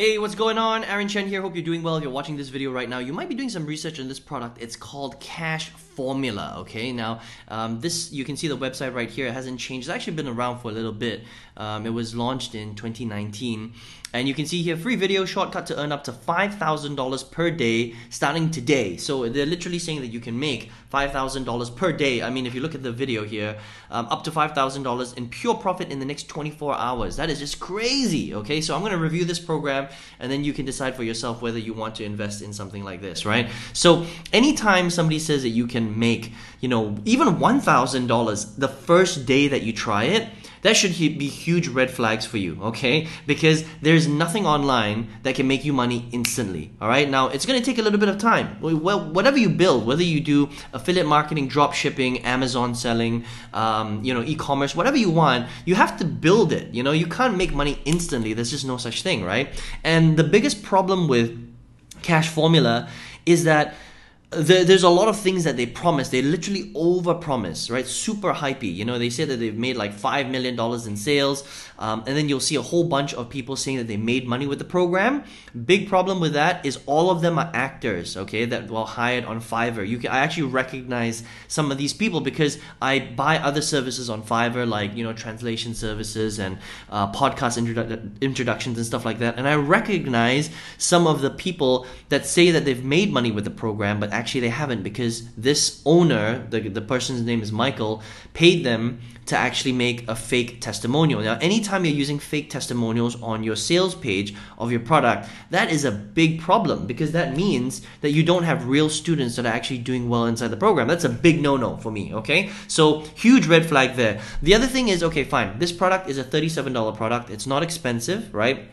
Hey, what's going on? Aaron Chen here. Hope you're doing well. If you're watching this video right now, you might be doing some research on this product. It's called Cash Formula. Okay, now um, this you can see the website right here. It hasn't changed. It's actually been around for a little bit. Um, it was launched in 2019, and you can see here free video shortcut to earn up to five thousand dollars per day starting today. So they're literally saying that you can make five thousand dollars per day. I mean, if you look at the video here, um, up to five thousand dollars in pure profit in the next 24 hours. That is just crazy. Okay, so I'm to review this program and then you can decide for yourself whether you want to invest in something like this, right? So anytime somebody says that you can make, you know, even $1,000 the first day that you try it, that should be huge red flags for you, okay? Because there's nothing online that can make you money instantly, all right? Now, it's gonna take a little bit of time. Well, whatever you build, whether you do affiliate marketing, drop shipping, Amazon selling, um, you know, e-commerce, whatever you want, you have to build it, you know? You can't make money instantly. There's just no such thing, right? And the biggest problem with cash formula is that there's a lot of things that they promise. They literally over promise, right? Super hypey. You know, they say that they've made like $5 million in sales. Um, and then you'll see a whole bunch of people saying that they made money with the program. Big problem with that is all of them are actors, okay, that were hired on Fiverr. You can, I actually recognize some of these people because I buy other services on Fiverr, like, you know, translation services and uh, podcast introdu- introductions and stuff like that. And I recognize some of the people that say that they've made money with the program, but actually they haven't because this owner, the, the person's name is Michael, paid them to actually make a fake testimonial. Now, anytime you're using fake testimonials on your sales page of your product, that is a big problem because that means that you don't have real students that are actually doing well inside the program. That's a big no-no for me, okay? So, huge red flag there. The other thing is, okay, fine. This product is a $37 product. It's not expensive, right?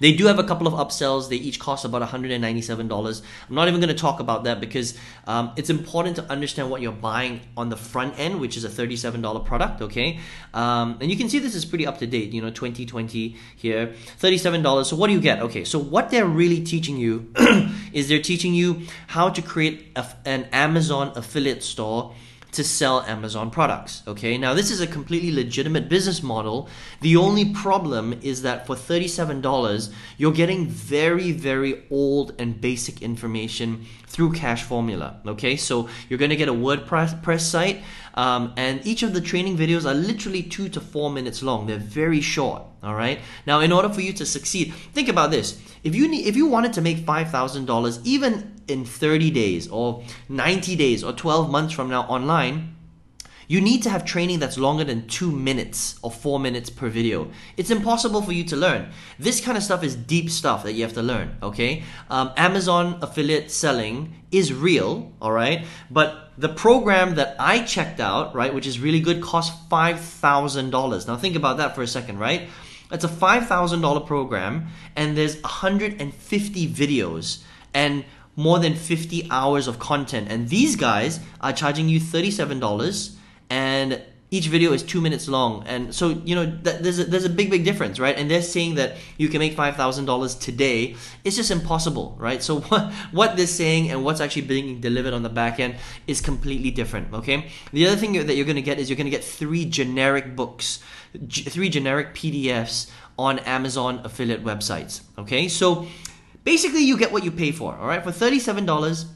They do have a couple of upsells. They each cost about $197. I'm not even going to talk about that because um, it's important to understand what you're buying on the front end, which is a $37 product, okay? Um, and you can see this is pretty up to date, you know, 2020 here, $37. So what do you get? Okay, so what they're really teaching you is they're teaching you how to create a, an Amazon affiliate store to sell Amazon products. Okay, now this is a completely legitimate business model. The only problem is that for $37, you're getting very, very old and basic information through Cash Formula. Okay, so you're going to get a WordPress site, um, and each of the training videos are literally two to four minutes long. They're very short. All right. Now, in order for you to succeed, think about this. If you need, if you wanted to make five thousand dollars, even in thirty days or ninety days or twelve months from now online, you need to have training that's longer than two minutes or four minutes per video. It's impossible for you to learn. This kind of stuff is deep stuff that you have to learn, okay? Um, Amazon affiliate selling is real, all right? But the program that I checked out, right, which is really good, costs $5,000. Now think about that for a second, right? It's a $5,000 program and there's 150 videos and more than 50 hours of content. And these guys are charging you $37 and each video is two minutes long. And so you know there's a, there's a big big difference right? And they're saying that you can make $5000 today. It's just impossible right? So what what they're saying and what's actually being delivered on the back end is completely different okay? The other thing that you're going to get is you're going to get three generic books three generic pdfs on amazon affiliate websites okay? So basically you get what you pay for all right for $37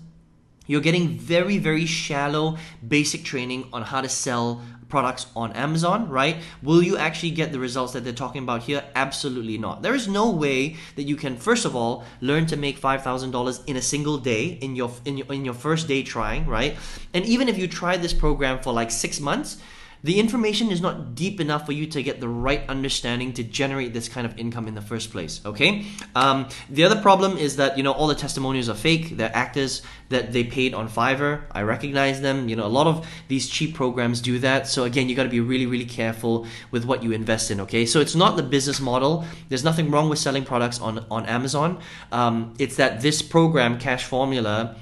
you're getting very, very shallow basic training on how to sell products on Amazon, right? Will you actually get the results that they're talking about here? Absolutely not. There is no way that you can, first of all, learn to make $5,000 in a single day in your, in your, in your first day trying, right? And even if you try this program for like six months, the information is not deep enough for you to get the right understanding to generate this kind of income in the first place. Okay. Um, the other problem is that you know all the testimonials are fake. They're actors that they paid on Fiverr. I recognize them. You know a lot of these cheap programs do that. So again, you got to be really really careful with what you invest in. Okay. So it's not the business model. There's nothing wrong with selling products on on Amazon. Um, it's that this program, Cash Formula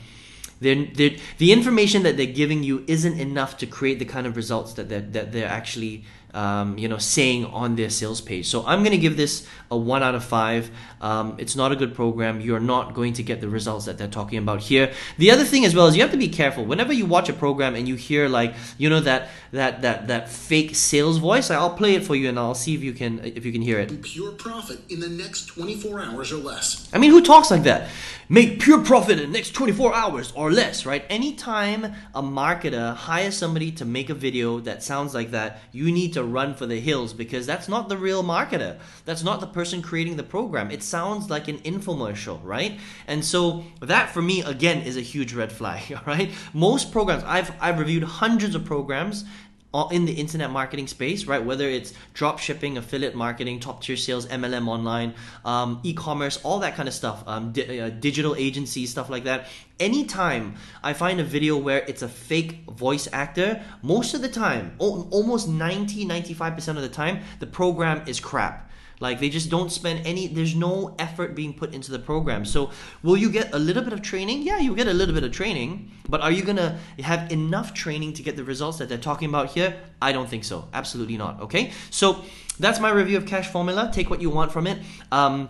they're, they're, the information that they're giving you isn't enough to create the kind of results that they're, that they're actually um, you know, saying on their sales page. So I'm going to give this a one out of five. Um, it's not a good program. You're not going to get the results that they're talking about here. The other thing as well is you have to be careful. Whenever you watch a program and you hear like, you know, that that that that fake sales voice, I'll play it for you and I'll see if you can if you can hear it. Pure profit in the next 24 hours or less. I mean, who talks like that? Make pure profit in the next 24 hours or less, right? Anytime a marketer hires somebody to make a video that sounds like that, you need to run for the hills because that's not the real marketer. That's not the person creating the program. It sounds like an infomercial, right? And so that for me again is a huge red flag, all right? Most programs I've I've reviewed hundreds of programs in the internet marketing space, right? Whether it's drop shipping, affiliate marketing, top tier sales, MLM online, um, e-commerce, all that kind of stuff, um, di- uh, digital agencies, stuff like that. Anytime I find a video where it's a fake voice actor, most of the time, o- almost 90, 95% of the time, the program is crap like they just don't spend any, there's no effort being put into the program. So will you get a little bit of training? Yeah, you get a little bit of training, but are you gonna have enough training to get the results that they're talking about here? I don't think so. Absolutely not. Okay. So that's my review of Cash Formula. Take what you want from it. Um,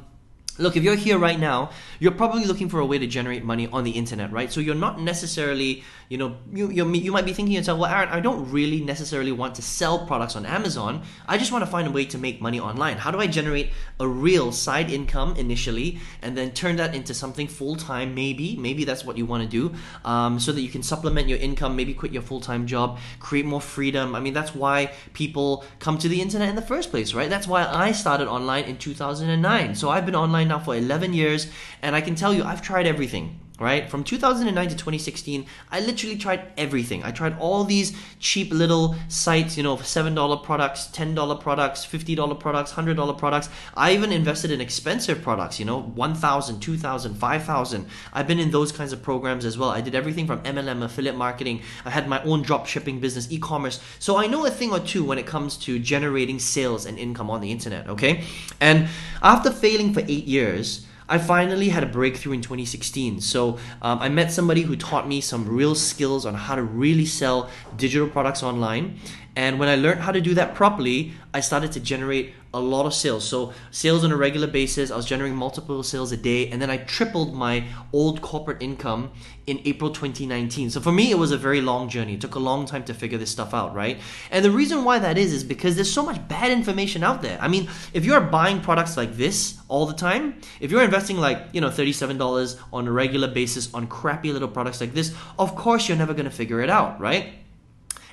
Look, if you're here right now, you're probably looking for a way to generate money on the internet, right? So you're not necessarily you know, you, you, you might be thinking to yourself, well, Aaron, I don't really necessarily want to sell products on Amazon. I just want to find a way to make money online. How do I generate a real side income initially and then turn that into something full time, maybe? Maybe that's what you want to do um, so that you can supplement your income, maybe quit your full time job, create more freedom. I mean, that's why people come to the internet in the first place, right? That's why I started online in 2009. So I've been online now for 11 years and I can tell you, I've tried everything right? From 2009 to 2016, I literally tried everything. I tried all these cheap little sites, you know, $7 products, $10 products, $50 products, $100 products. I even invested in expensive products, you know, 1000, 2000, 5000. I've been in those kinds of programs as well. I did everything from MLM, affiliate marketing. I had my own drop shipping business, e-commerce. So I know a thing or two when it comes to generating sales and income on the internet, okay? And after failing for 8 years, I finally had a breakthrough in 2016. So um, I met somebody who taught me some real skills on how to really sell digital products online. And when I learned how to do that properly, I started to generate a lot of sales. So sales on a regular basis, I was generating multiple sales a day, and then I tripled my old corporate income in April 2019. So for me, it was a very long journey. It took a long time to figure this stuff out, right? And the reason why that is is because there's so much bad information out there. I mean, if you're buying products like this all the time, if you're investing like, you know, $37 on a regular basis on crappy little products like this, of course you're never going to figure it out, right?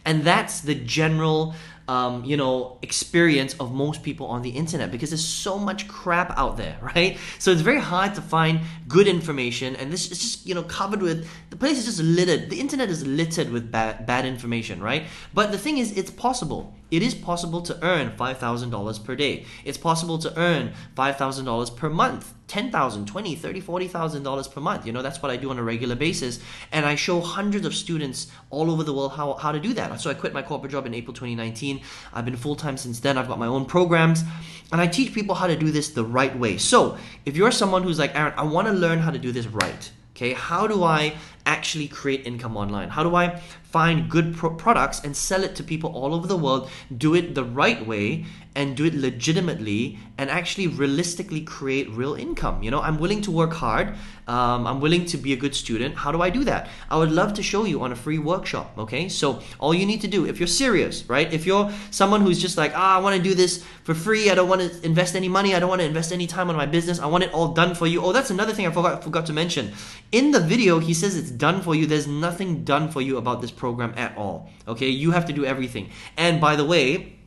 And that's the general um, you know, experience of most people on the internet because there's so much crap out there, right? So it's very hard to find good information, and this is just you know covered with the place is just littered. The internet is littered with bad bad information, right? But the thing is, it's possible. It is possible to earn $5,000 per day. It's possible to earn $5,000 per month, $10,000, $20,000, $30,000, $40,000 per month. You know, that's what I do on a regular basis. And I show hundreds of students all over the world how, how to do that. So I quit my corporate job in April 2019. I've been full time since then. I've got my own programs and I teach people how to do this the right way. So if you're someone who's like, Aaron, I want to learn how to do this right. Okay, how do I actually create income online? How do I find good pro- products and sell it to people all over the world, do it the right way, and do it legitimately and actually realistically create real income. You know, I'm willing to work hard. Um, I'm willing to be a good student. How do I do that? I would love to show you on a free workshop. Okay, so all you need to do, if you're serious, right? If you're someone who's just like, ah, I want to do this for free. I don't want to invest any money. I don't want to invest any time on my business. I want it all done for you. Oh, that's another thing I forgot forgot to mention. In the video, he says it's done for you. There's nothing done for you about this program at all. Okay, you have to do everything. And by the way,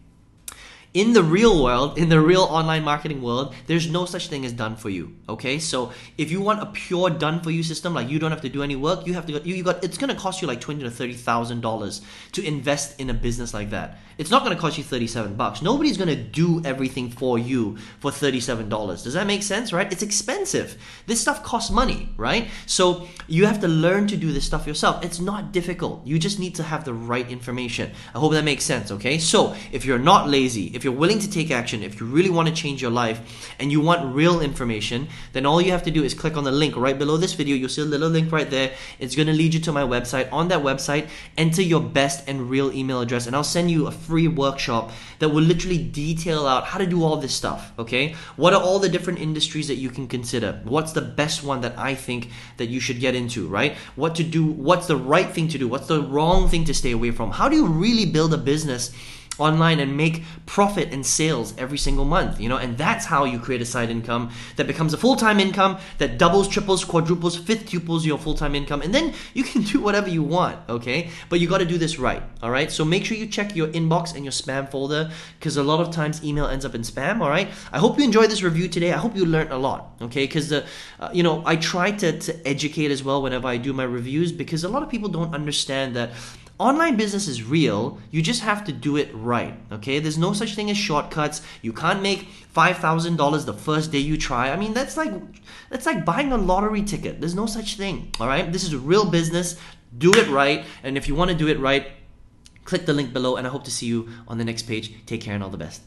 in the real world, in the real online marketing world, there's no such thing as done for you. Okay, so if you want a pure done for you system, like you don't have to do any work, you have to you, you got it's gonna cost you like twenty to thirty thousand dollars to invest in a business like that. It's not gonna cost you thirty seven bucks. Nobody's gonna do everything for you for thirty seven dollars. Does that make sense? Right? It's expensive. This stuff costs money, right? So you have to learn to do this stuff yourself. It's not difficult. You just need to have the right information. I hope that makes sense. Okay, so if you're not lazy, if if you're willing to take action, if you really want to change your life and you want real information, then all you have to do is click on the link right below this video. You'll see a little link right there. It's going to lead you to my website. On that website, enter your best and real email address and I'll send you a free workshop that will literally detail out how to do all this stuff, okay? What are all the different industries that you can consider? What's the best one that I think that you should get into, right? What to do, what's the right thing to do? What's the wrong thing to stay away from? How do you really build a business online and make profit and sales every single month you know? And that's how you create a side income that becomes a full-time income that doubles triples quadruples fifth-tuples your full-time income and then you can do whatever you want okay? But you got to do this right all right so make sure you check your inbox and your spam folder because a lot of times email ends up in spam all right i hope you enjoyed this review today. I hope you learned a lot okay? Because the uh, you know i try to, to educate as well whenever i do my reviews because a lot of people don't understand that Online business is real, you just have to do it right, okay? There's no such thing as shortcuts. You can't make $5,000 the first day you try. I mean, that's like that's like buying a lottery ticket. There's no such thing, all right? This is a real business. Do it right, and if you want to do it right, click the link below and I hope to see you on the next page. Take care and all the best.